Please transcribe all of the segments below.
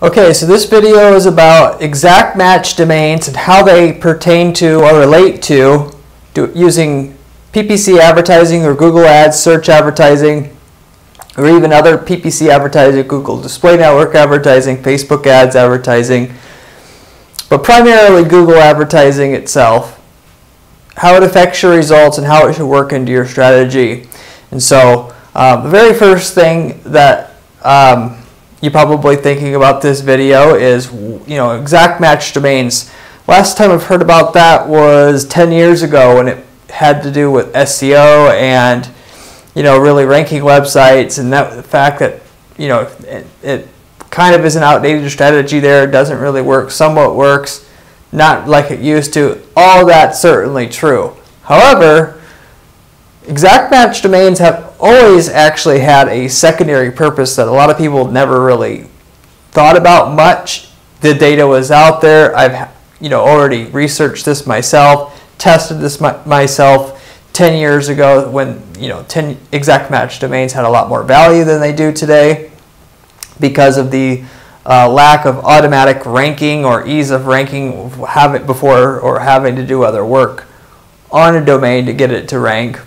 Okay, so this video is about exact match domains and how they pertain to or relate to using PPC advertising or Google Ads search advertising or even other PPC advertising, Google Display Network advertising, Facebook ads advertising, but primarily Google advertising itself, how it affects your results and how it should work into your strategy. And so um, the very first thing that um, you're probably thinking about this video is, you know, exact match domains. Last time I've heard about that was 10 years ago when it had to do with SEO and, you know, really ranking websites and that the fact that, you know, it, it kind of is an outdated strategy there. Doesn't really work. Somewhat works, not like it used to. All that's certainly true. However, exact match domains have always actually had a secondary purpose that a lot of people never really thought about much. The data was out there. I've you know already researched this myself, tested this my, myself 10 years ago when you know 10 exact match domains had a lot more value than they do today because of the uh, lack of automatic ranking or ease of ranking having before or having to do other work on a domain to get it to rank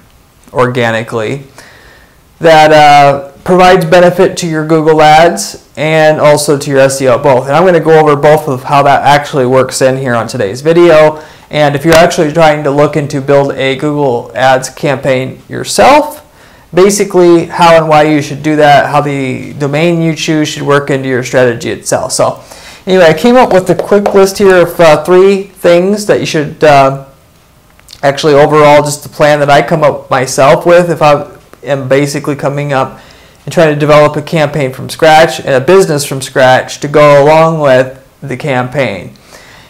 organically that uh, provides benefit to your Google Ads and also to your SEO both. And I'm going to go over both of how that actually works in here on today's video. And if you're actually trying to look into build a Google Ads campaign yourself, basically how and why you should do that, how the domain you choose should work into your strategy itself. So anyway, I came up with a quick list here of uh, three things that you should uh, actually overall just the plan that I come up myself with if I am basically coming up and trying to develop a campaign from scratch and a business from scratch to go along with the campaign.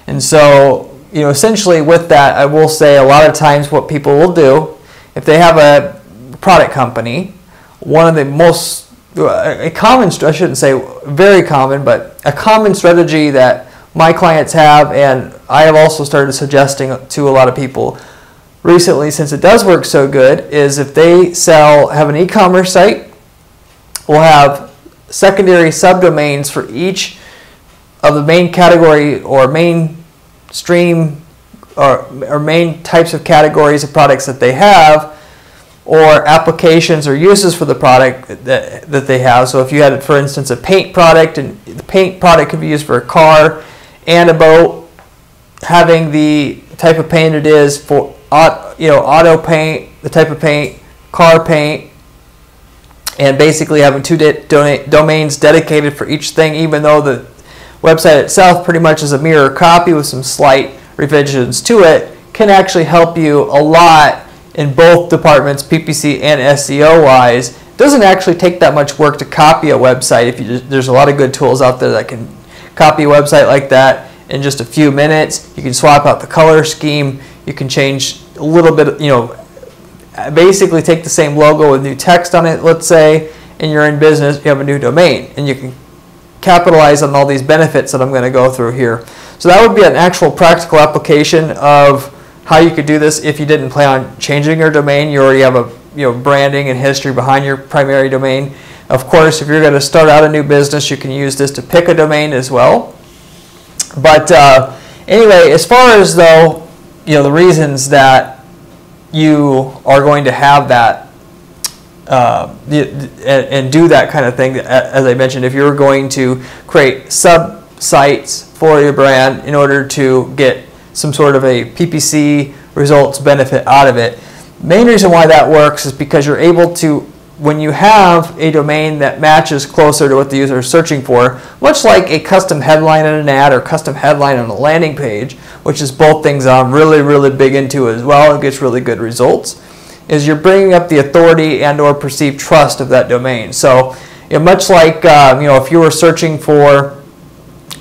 And so, you know, essentially with that, I will say a lot of times what people will do, if they have a product company, one of the most a common, I shouldn't say very common, but a common strategy that my clients have, and I have also started suggesting to a lot of people recently, since it does work so good, is if they sell, have an e-commerce site, we'll have secondary subdomains for each of the main category or mainstream or, or main types of categories of products that they have or applications or uses for the product that, that they have. So if you had, for instance, a paint product and the paint product could be used for a car and a boat, having the type of paint it is for you know, auto paint, the type of paint, car paint, and basically having two de domains dedicated for each thing, even though the website itself pretty much is a mirror copy with some slight revisions to it, can actually help you a lot in both departments, PPC and SEO wise. It doesn't actually take that much work to copy a website. If you there's a lot of good tools out there that can copy a website like that in just a few minutes. You can swap out the color scheme. You can change a little bit, you know, basically take the same logo with new text on it, let's say, and you're in business, you have a new domain, and you can capitalize on all these benefits that I'm going to go through here. So that would be an actual practical application of how you could do this if you didn't plan on changing your domain. You already have a you know branding and history behind your primary domain. Of course, if you're going to start out a new business, you can use this to pick a domain as well. But uh, anyway, as far as though you know the reasons that you are going to have that uh, and, and, do that kind of thing. As I mentioned, if you're going to create sub sites for your brand in order to get some sort of a PPC results benefit out of it, main reason why that works is because you're able to when you have a domain that matches closer to what the user is searching for, much like a custom headline in an ad or custom headline on a landing page, which is both things I'm really, really big into as well, and gets really good results, is you're bringing up the authority and or perceived trust of that domain. So you know, much like um, you know, if you were searching for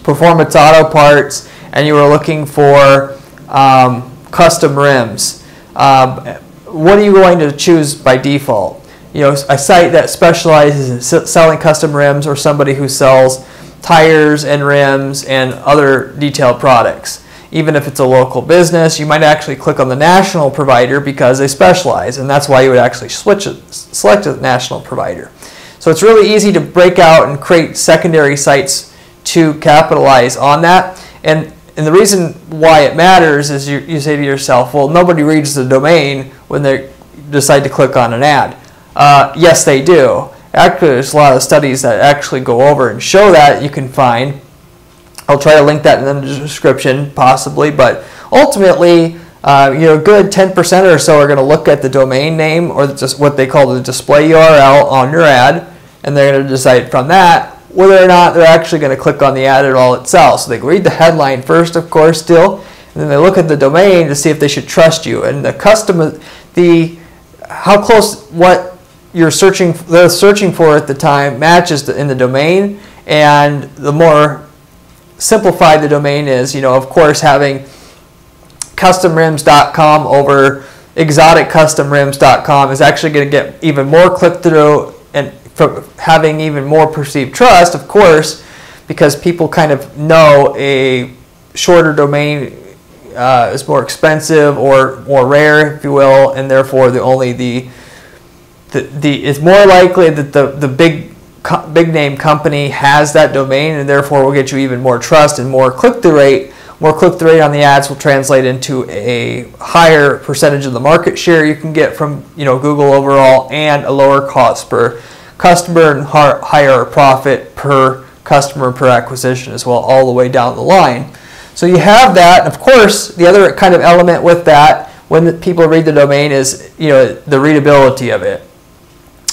performance auto parts and you were looking for um, custom rims, um, what are you going to choose by default? You know, a site that specializes in selling custom rims or somebody who sells tires and rims and other detailed products. Even if it's a local business, you might actually click on the national provider because they specialize, and that's why you would actually switch it, select a national provider. So it's really easy to break out and create secondary sites to capitalize on that. And and the reason why it matters is you, you say to yourself, well, nobody reads the domain when they decide to click on an ad. Uh, yes, they do. Actually, there's a lot of studies that actually go over and show that you can find. I'll try to link that in the description, possibly, but ultimately, uh, you know, a good 10% or so are going to look at the domain name or just what they call the display URL on your ad, and they're going to decide from that whether or not they're actually going to click on the ad at all itself. So they read the headline first, of course, still, and then they look at the domain to see if they should trust you. And the custom, the how close what you're searching they're searching for at the time matches the, in the domain, and the more simplified the domain is, you know, of course, having customrims.com over exoticcustomrims.com is actually going to get even more click through and having even more perceived trust, of course, because people kind of know a shorter domain uh, is more expensive or more rare, if you will, and therefore the only the the, the it's more likely that the the big big name company has that domain and therefore will get you even more trust and more click through rate. More click through rate on the ads will translate into a higher percentage of the market share you can get from you know Google overall and a lower cost per customer and higher profit per customer per acquisition as well, all the way down the line. So you have that. Of course, the other kind of element with that when people read the domain is you know the readability of it.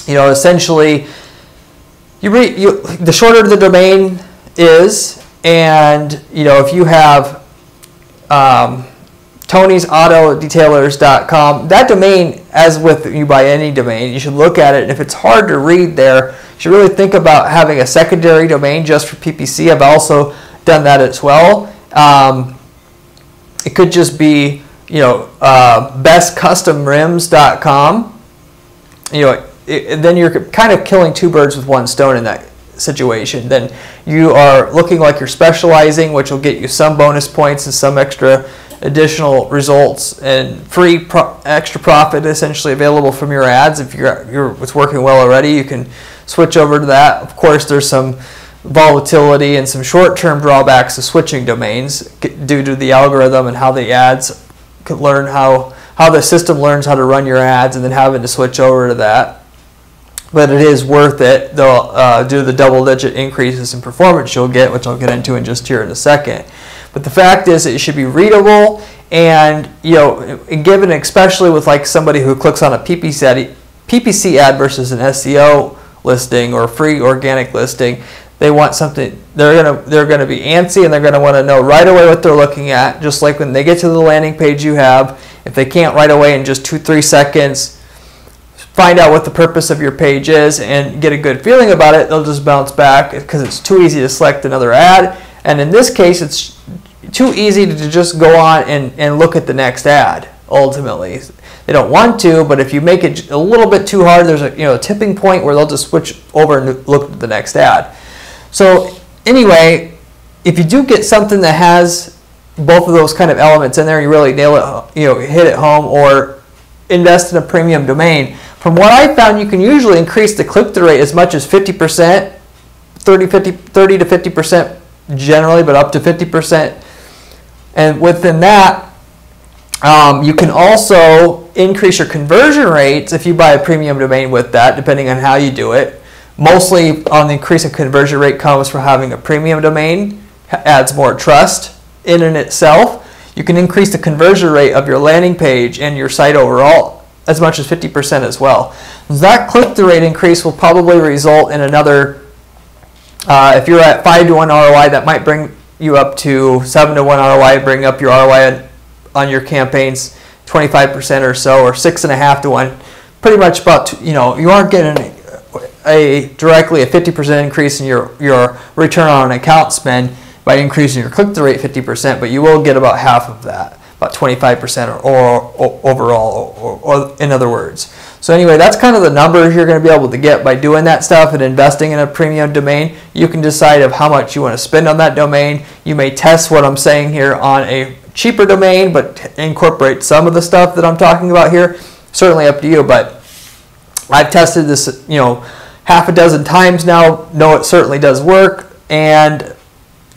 You know, essentially, you read you, the shorter the domain is, and you know if you have um, Tony's Auto. That domain, as with you buy any domain, you should look at it. And if it's hard to read there, you should really think about having a secondary domain just for PPC. I've also done that as well. Um, it could just be, you know, uh, bestcustomrims.com. You know, it, then you're kind of killing two birds with one stone in that situation. Then you are looking like you're specializing, which will get you some bonus points and some extra additional results and free pro extra profit essentially available from your ads. If you're, you're it's working well already, you can switch over to that. Of course, there's some volatility and some short-term drawbacks to switching domains due to the algorithm and how the ads could learn how how the system learns how to run your ads and then having to switch over to that. But it is worth it, though, uh, due to the double-digit increases in performance you'll get, which I'll get into in just here in a second. But the fact is, it should be readable, and you know, given especially with like somebody who clicks on a PPC ad, PPC ad versus an SEO listing or free organic listing, they want something. They're gonna they're gonna be antsy, and they're gonna want to know right away what they're looking at. Just like when they get to the landing page you have, if they can't right away in just two three seconds find out what the purpose of your page is and get a good feeling about it, they'll just bounce back because it's too easy to select another ad and in this case, it's too easy to just go on and, and look at the next ad, ultimately. They don't want to, but if you make it a little bit too hard, there's a, you know, a tipping point where they'll just switch over and look at the next ad. So anyway, if you do get something that has both of those kind of elements in there, you really nail it, you know, hit it home or invest in a premium domain. From what I found, you can usually increase the click-through rate as much as 50%, 30, 50, 30 to 50% generally, but up to 50%. And within that, um, you can also increase your conversion rates if you buy a premium domain with that, depending on how you do it. Mostly on the increase of conversion rate comes from having a premium domain, adds more trust in and itself. You can increase the conversion rate of your landing page and your site overall as much as 50% as well. That click-through rate increase will probably result in another uh, if you're at 5 to 1 ROI, that might bring you up to 7 to 1 ROI, bring up your ROI on your campaigns 25% or so, or 6.5 to 1. Pretty much about, you know, you aren't getting a directly a 50% increase in your, your return on account spend by increasing your click-through rate 50%, but you will get about half of that, about 25% or, or, or overall, or, or in other words. So anyway, that's kind of the numbers you're going to be able to get by doing that stuff and investing in a premium domain. You can decide of how much you want to spend on that domain. You may test what I'm saying here on a cheaper domain, but incorporate some of the stuff that I'm talking about here. Certainly up to you, but I've tested this, you know, half a dozen times now. No, it certainly does work, and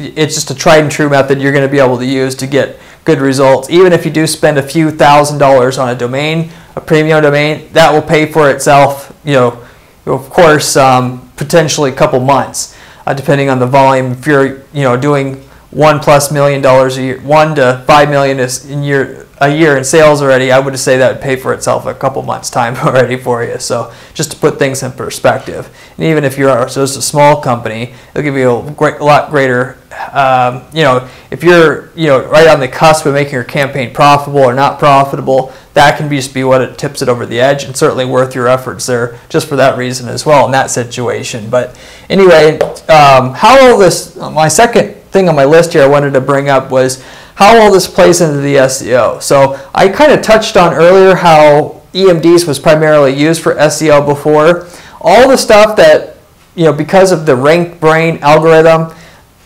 it's just a tried and true method you're going to be able to use to get good results. Even if you do spend a few thousand dollars on a domain, a premium domain, that will pay for itself. You know, of course, um, potentially a couple months, uh, depending on the volume. If you're you know doing one plus million dollars a year, one to five million in year a year in sales already, I would say that would pay for itself a couple months time already for you. So just to put things in perspective, and even if you're so just a small company, it'll give you a, great, a lot greater. Um, you know, if you're you know right on the cusp of making your campaign profitable or not profitable, that can just be what it tips it over the edge, and certainly worth your efforts there just for that reason as well in that situation. But anyway, um, how will this? My second thing on my list here I wanted to bring up was how all this plays into the SEO. So I kind of touched on earlier how EMDs was primarily used for SEO before. All the stuff that, you know, because of the RankBrain algorithm,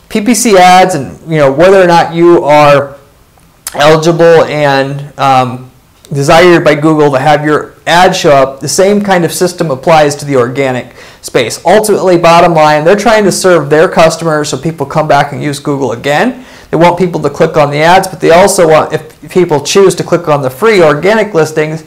PPC ads and, you know, whether or not you are eligible and um, desired by Google to have your ad show up, the same kind of system applies to the organic space. Ultimately, bottom line, they're trying to serve their customers so people come back and use Google again. They want people to click on the ads, but they also want, if people choose to click on the free organic listings,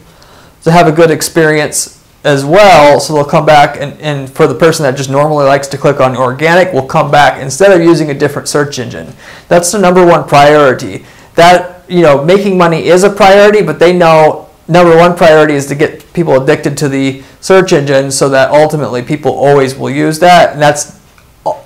to have a good experience as well. So they'll come back, and, and for the person that just normally likes to click on organic, will come back instead of using a different search engine. That's the number one priority. That, you know, making money is a priority, but they know number one priority is to get people addicted to the search engine so that ultimately people always will use that. And that's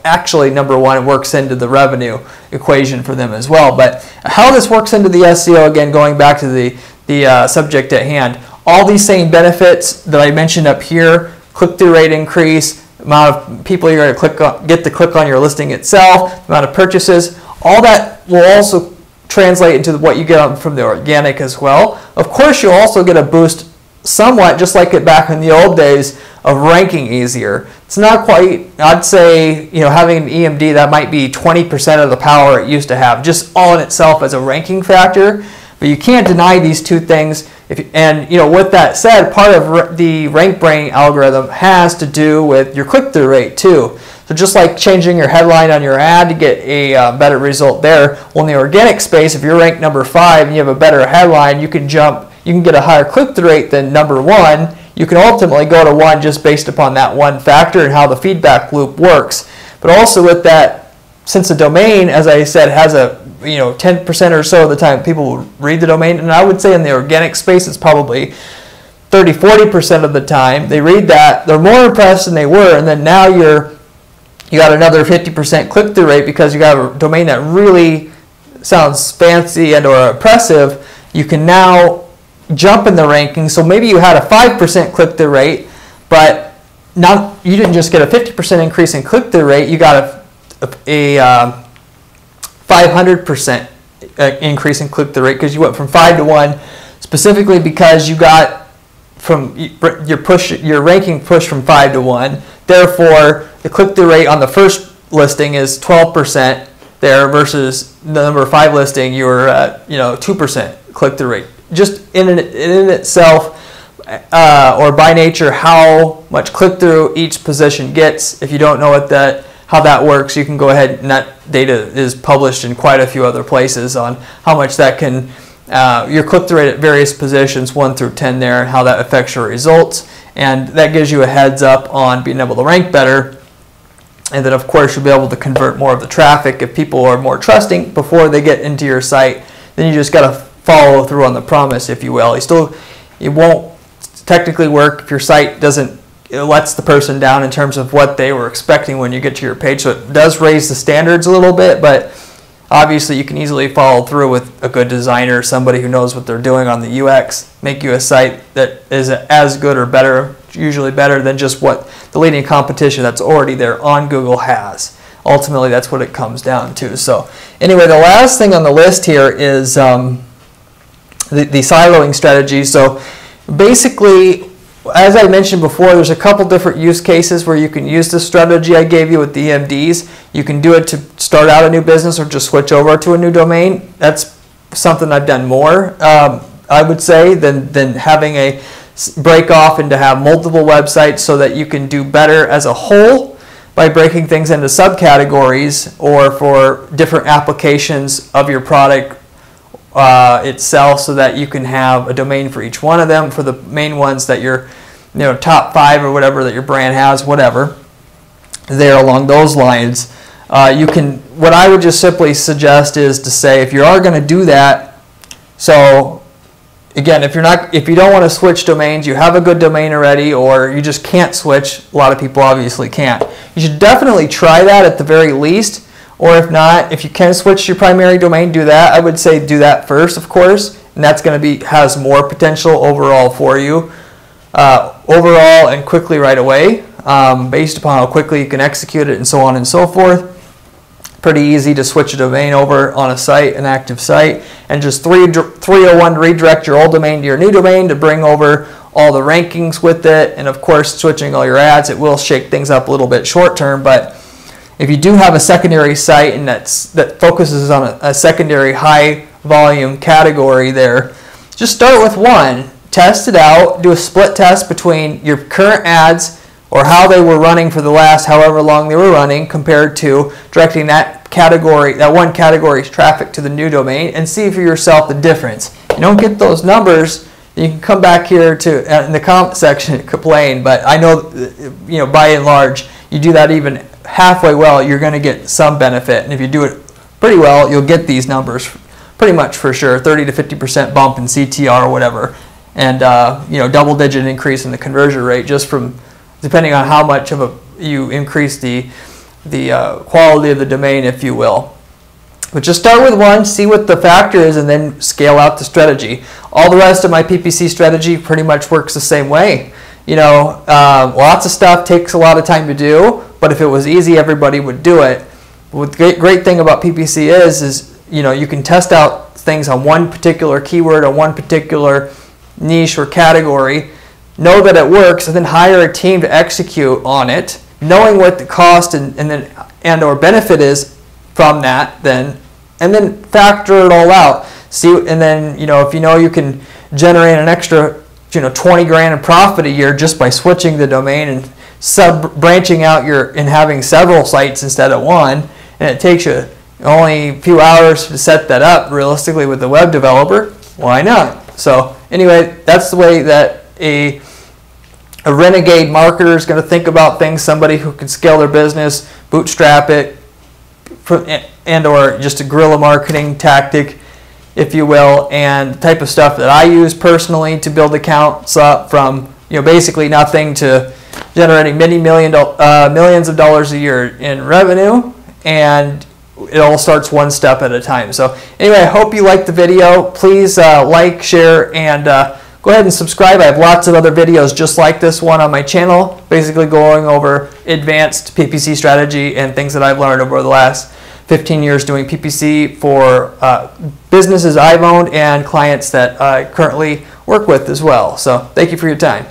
actually number one it works into the revenue equation for them as well but how this works into the seo again going back to the the uh, subject at hand all these same benefits that i mentioned up here click-through rate increase amount of people you're going to click on, get to click on your listing itself amount of purchases all that will also translate into what you get from the organic as well of course you'll also get a boost somewhat just like it back in the old days of ranking easier. It's not quite, I'd say, you know, having an EMD that might be 20% of the power it used to have, just all in itself as a ranking factor. But you can't deny these two things. If, and you know, with that said, part of the RankBrain algorithm has to do with your click-through rate too. So just like changing your headline on your ad to get a uh, better result there, well, in the organic space, if you're ranked number five and you have a better headline, you can jump, you can get a higher click-through rate than number one, you can ultimately go to one just based upon that one factor and how the feedback loop works. But also with that, since the domain, as I said, has a you know 10% or so of the time people read the domain, and I would say in the organic space it's probably 30, 40% of the time they read that, they're more impressed than they were, and then now you're you got another 50% click-through rate because you got a domain that really sounds fancy and or impressive. You can now jump in the ranking. So maybe you had a 5% click-through rate, but now you didn't just get a 50% increase in click-through rate, you got a, a, a 500% uh, increase in click-through rate because you went from 5 to 1 specifically because you got from your push your ranking push from 5 to 1. Therefore, the click-through rate on the first listing is 12% there versus the number 5 listing you were at, you know, 2% click-through rate just in, in itself uh, or by nature how much click through each position gets. If you don't know what that how that works, you can go ahead and that data is published in quite a few other places on how much that can uh, your click through rate at various positions, one through ten there, and how that affects your results. And that gives you a heads up on being able to rank better. And then, of course, you'll be able to convert more of the traffic if people are more trusting before they get into your site. Then you just got to follow through on the promise, if you will. You still, it won't technically work if your site doesn't it lets the person down in terms of what they were expecting when you get to your page. So it does raise the standards a little bit, but obviously you can easily follow through with a good designer, somebody who knows what they're doing on the UX, make you a site that is as good or better, usually better than just what the leading competition that's already there on Google has. Ultimately, that's what it comes down to. So anyway, the last thing on the list here is um, the, the siloing strategy. So basically, as I mentioned before, there's a couple different use cases where you can use the strategy I gave you with the EMDs. You can do it to start out a new business or just switch over to a new domain. That's something I've done more, um, I would say, than, than having a break off and to have multiple websites so that you can do better as a whole. by breaking things into subcategories or for different applications of your product uh, itself so that you can have a domain for each one of them for the main ones that your you know top five or whatever that your brand has whatever there along those lines uh, you can what I would just simply suggest is to say if you are going to do that so again if you're not if you don't want to switch domains you have a good domain already or you just can't switch a lot of people obviously can't you should definitely try that at the very least or if not, if you can switch your primary domain, do that. I would say do that first, of course, and that's going to be has more potential overall for you, uh, overall and quickly right away, um, based upon how quickly you can execute it and so on and so forth. Pretty easy to switch a domain over on a site, an active site, and just 301 redirect your old domain to your new domain to bring over all the rankings with it, and of course switching all your ads. It will shake things up a little bit short term, but if you do have a secondary site and that's, that focuses on a, a secondary high volume category there, just start with one. Test it out. Do a split test between your current ads or how they were running for the last however long they were running compared to directing that category, that one category's traffic to the new domain and see for yourself the difference. you don't get those numbers, you can come back here to uh, in the comment section and complain, but I know, you know, by and large, you do that even halfway well, you're going to get some benefit. And if you do it pretty well, you'll get these numbers pretty much for sure 30 to 50% bump in CTR or whatever. And uh, you know, double digit increase in the conversion rate just from depending on how much of a you increase the the uh, quality of the domain, if you will. But just start with one, see what the factor is, and then scale out the strategy. All the rest of my PPC strategy pretty much works the same way. You know, uh, lots of stuff takes a lot of time to do, but if it was easy, everybody would do it. What the great, great thing about PPC is, is you know you can test out things on one particular keyword or one particular niche or category, know that it works, and then hire a team to execute on it, knowing what the cost and, and then and or benefit is from that, then and then factor it all out. See, and then you know if you know you can generate an extra you know 20 grand in profit a year just by switching the domain and sub branching out your and having several sites instead of one, and it takes you only a few hours to set that up realistically with the web developer. Why not? So anyway, that's the way that a a renegade marketer is going to think about things. Somebody who can scale their business, bootstrap it, and or just a guerrilla marketing tactic, if you will, and the type of stuff that I use personally to build accounts up from you know basically nothing to generating many million uh, millions of dollars a year in revenue, and it all starts one step at a time. So anyway, I hope you liked the video. Please uh, like, share, and uh, go ahead and subscribe. I have lots of other videos just like this one on my channel, basically going over advanced PPC strategy and things that I've learned over the last 15 years doing PPC for uh, businesses I've owned and clients that I currently work with as well. So thank you for your time.